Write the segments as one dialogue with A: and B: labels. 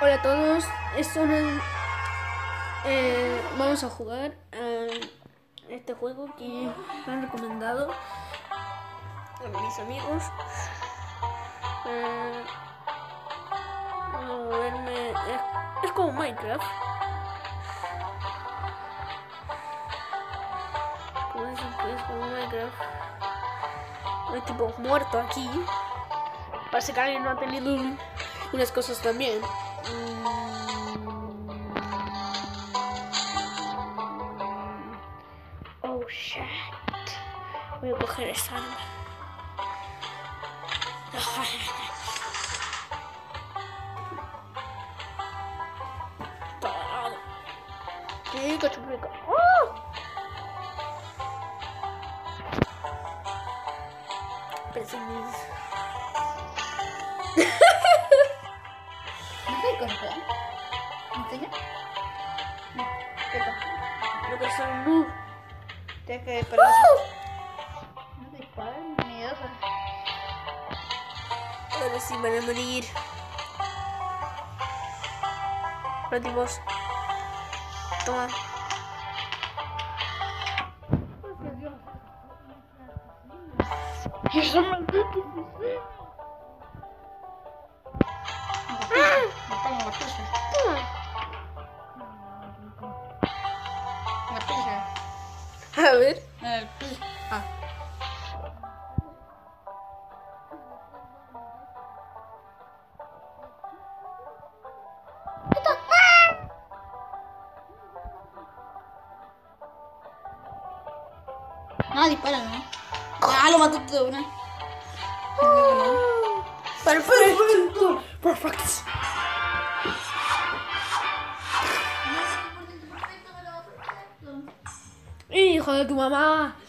A: Hola a todos, es una... eh, vamos a jugar a este juego que me han recomendado a mis amigos. Eh, a verme- es, es como Minecraft. Como dicen que es como Minecraft. Hay tipo muerto aquí. Parece que alguien no ha tenido un- unas cosas también. Mm. Oh shit. Voy a coger esa arma. Tarado. Pica, chupica. ¡Oh! Pensé en mis-
B: ¿No te corté? ¿Me enseña?
A: Lo que son noob. Tienes que esperar.
B: No te disparan ni dos.
A: Ahora sí van a morir. Platimos. Toma.
B: ¡Y son malditos!
A: A ver.
B: En el pi. Ah. No, dispara, ¿no? Ah, lo mató de una.
A: Perfecto. Perfecto. Hijo de tu mamá. Smoothie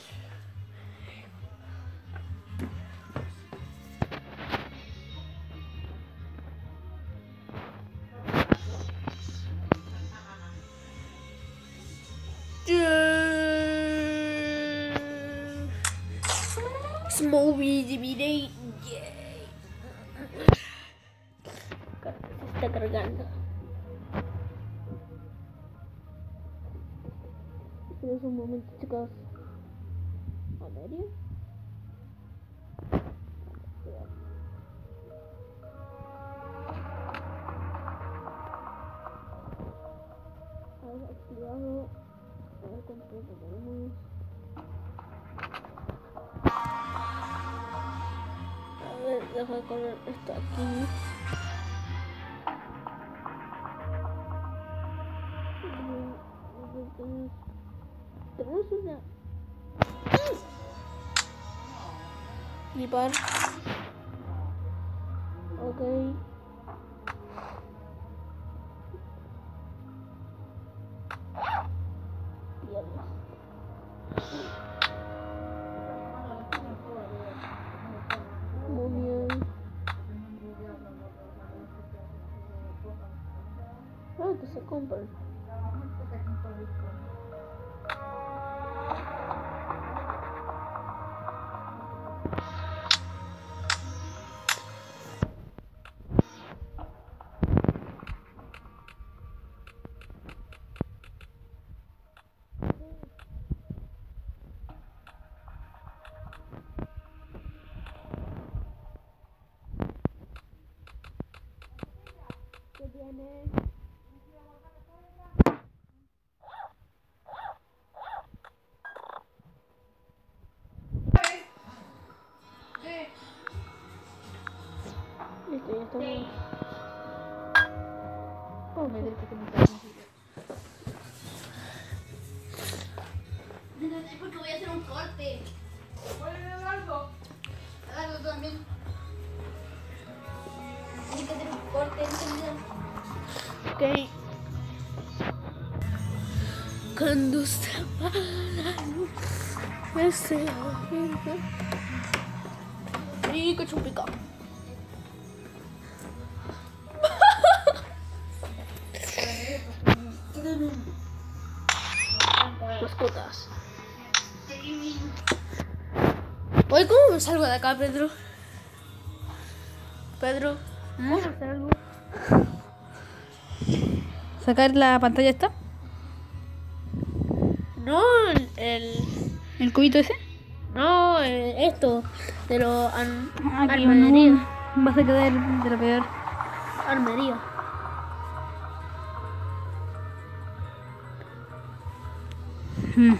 A: Esperen un momento, chicos. A ver. ¿eh? A ver, activado. Ver cuánto tiempo tenemos. A ver, deja correr esto aquí. Flipar. Ok. Diablos. Muy bien. Listo, ya estamos.
B: Oh, me que me está porque voy a hacer un corte. Eduardo también. Hay que hacer un corte.
A: Ok. Cuando se va la luz, ese Pica, chupica. Mascotas. Oye, ¿cómo me salgo de acá, Pedro? Pedro, ¿cómo me salgo?
B: Sacar la pantalla esta?
A: No, el, el-
B: ¿El cubito ese?
A: no, el- esto de los an-
B: Aquí
A: armería.
B: no. Vas a quedar de lo peor.
A: Armería.
B: Hmm.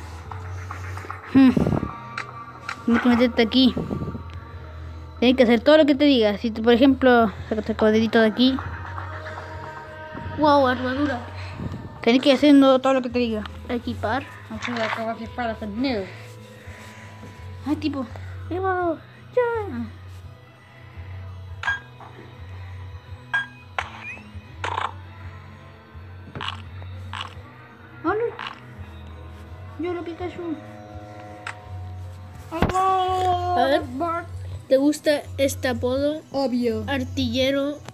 B: Hmm. Tienes que meterte aquí. Tienes que hacer todo lo que te diga. Si tú, por ejemplo, sacas el cuadrito de aquí,
A: Wow, armadura.
B: tienes que ir haciendo todo lo que te diga.
A: Equipar.
B: Así de acá que para hacer Ay, tipo.
A: Llévalo. Ya.
B: Hola. Yo lo Pikachu.
A: A ver. ¿Te gusta este apodo?
B: Obvio.
A: Artillero.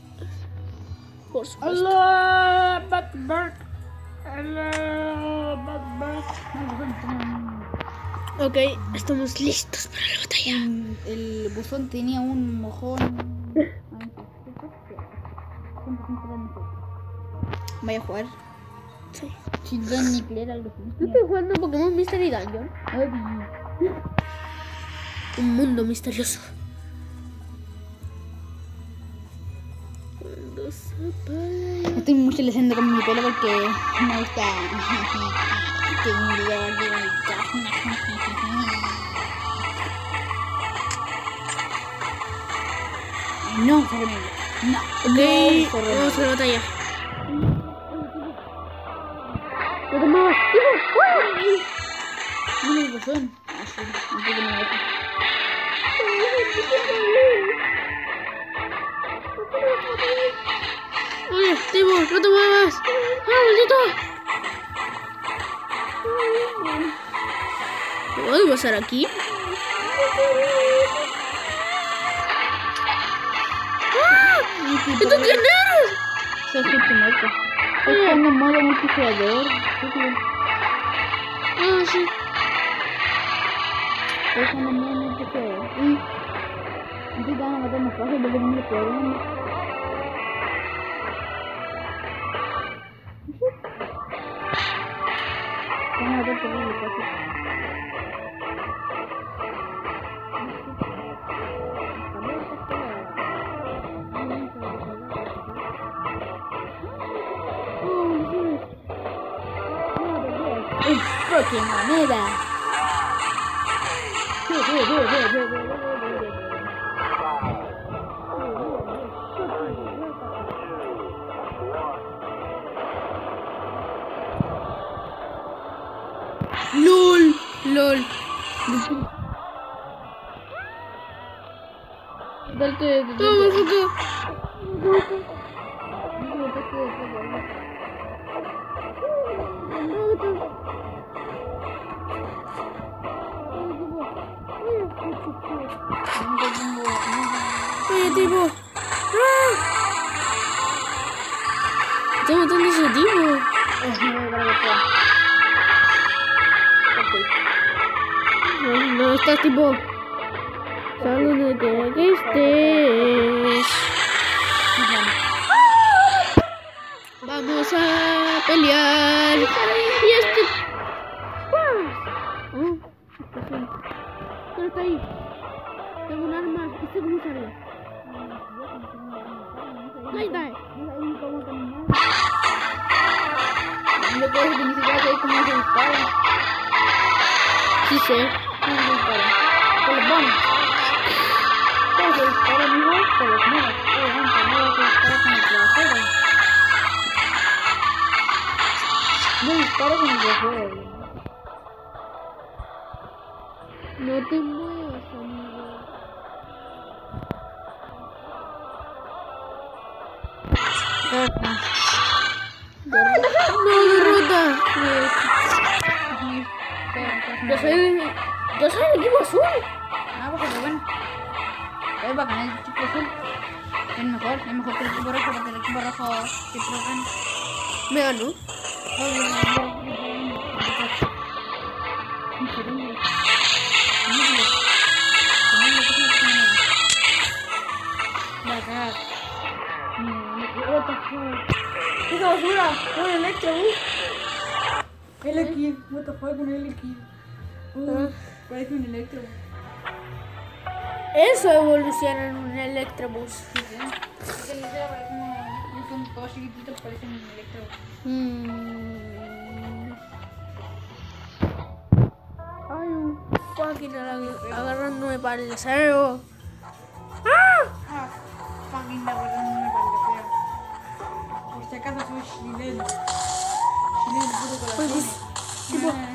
A: Por supuesto.
B: Hola, Batbird. Hola, Batbird.
A: Ok, estamos listos para la batalla.
B: El buzón tenía un mojón. Vaya a jugar.
A: Sí.
B: Children Nuclear, algo.
A: Yo estoy jugando Pokémon Mystery Dungeon. Un mundo misterioso.
B: Estoy mucho leyendo con mi pelo porque me gusta que mi video No. No.
A: Ok,
B: No,
A: vamos a la batalla. ¿Lo tomabas? ¡Tío!
B: Mira el buzón. Ah, sí, un poco me.
A: Oye, Timo, no te muevas. ¡Ah, maldito! ¿Puedo pasar aquí? ¡Ah! ¿Y tú quién eres?
B: Soy. Estoy jugando en modo multijugador.
A: Ah, sí.
B: Jugando en modo multijugador. Y... Aquí te van a matar más fácil porque no me puedo. Te van a matar terrible fácil. ¡Es Pokémonera!
A: LOL, LOL.
B: Darte de
A: Toma, Fuku. Oye, tipo. ¡Ah! Está matando a ese tipo. No, no estás tipo. Solo donde quiera que estés. Vamos a pelear. Y este. ¡Ah! Oh, ¿Quién está ahí? Tengo un arma. ¿Este cómo sale? Ahí está.
B: No puedo ni siquiera sé cómo se dispara.
A: Sí sé.
B: Los bombs. ¿Cómo se los monos. Obviamente, no con el. No dispara con el trasero.
A: No te muevas, amigo. No, derrota. Yo soy el equipo azul.
B: Ah, pues pero bueno. Es bacán el equipo azul. Es mejor, es mejor que el equipo rojo porque el equipo rojo siempre gana.
A: Me ganó.
B: What the fuck?
A: ¡Esa basura! ¡Un Electrobus!
B: Elekid, what the fuck, un Elekid. Uh, parece un Electro.
A: Eso evoluciona en un Electrobus.
B: Sí, sí. Es el un... Son todos chiquititos, parecen un Electro.
A: Mm. Hay un fucking ag- agarrándome para el deseo. ¡Ah!
B: Ah, fucking la verdad no me parece feo. Por si acaso soy chileno. Chileno puro
A: Pues,
B: corazón.
A: tipo-
B: Yeah.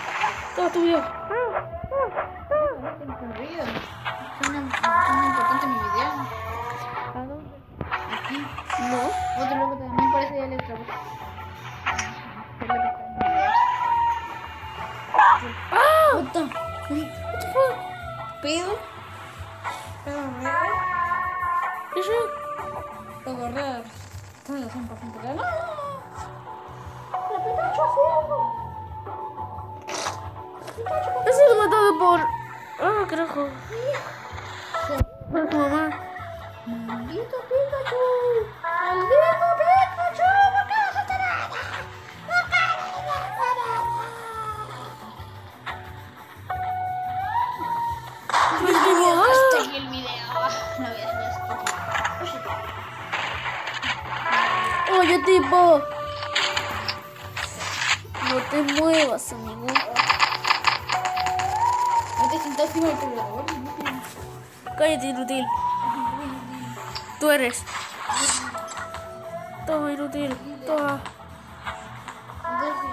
A: tu video. Ah.
B: Sonrío. Suena, suena importante mi. Aquí.
A: No.
B: Otro loco parece de. Es.
A: ¡Ah!
B: What the?
A: What the fuck?
B: ¿Pedo? ¿Pedo real?
A: ¿Qué es eso?
B: ¿Pedo real? Esto es 100% real.
A: He sido matado por. Ah, carajo. Por tu mamá.
B: ¡Maldito Pikachu! ¡Maldito Pikachu! ¿Por qué no haces nada? ¿Por qué no haces nada? Hasta aquí el video. No voy a hacer esto.
A: Oye, tipo. No te muevas, amigo.
B: No te sientas encima del cargador.
A: Cállate, inútil. Tú eres. Toma, inútil. Toma.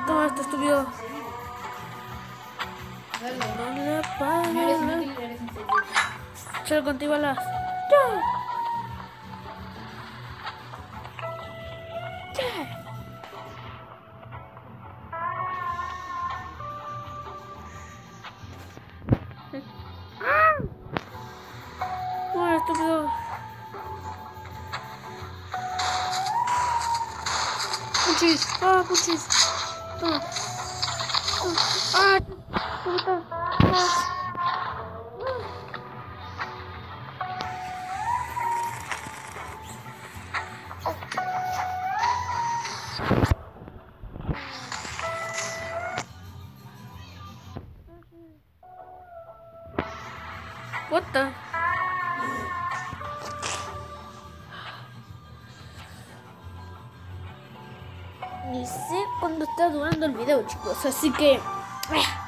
A: Toma esto, estúpido. No le
B: inteligente.
A: Solo contigo las. ¡Ya! Puchis. Ah, puchis. Toma. Toma. Ah, puta. Ah. Ni sé cuándo está durando el video, chicos, así que... ¡Ah! ¿Qué shit?